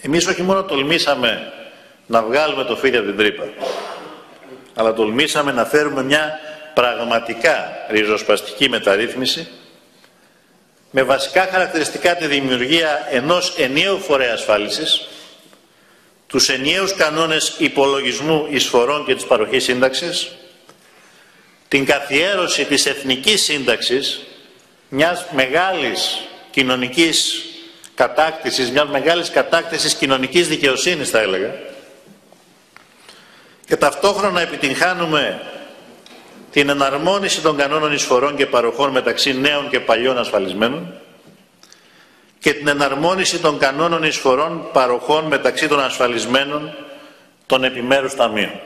Εμείς όχι μόνο τολμήσαμε να βγάλουμε το φίδι από την τρύπα, αλλά τολμήσαμε να φέρουμε μια πραγματικά ριζοσπαστική μεταρρύθμιση με βασικά χαρακτηριστικά τη δημιουργία ενός ενιαίου φορέα ασφάλισης, τους ενιαίους κανόνες υπολογισμού εισφορών και της παροχής σύνταξης, την καθιέρωση της εθνικής σύνταξης, μιας μεγάλης κοινωνικής κατάκτησης, μιας μεγάλης κατάκτησης κοινωνικής δικαιοσύνης θα έλεγα, και ταυτόχρονα επιτυγχάνουμε την εναρμόνιση των κανόνων εισφορών και παροχών μεταξύ νέων και παλιών ασφαλισμένων και την εναρμόνιση των κανόνων εισφορών παροχών μεταξύ των ασφαλισμένων των επιμέρους ταμείων.